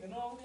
Gedung.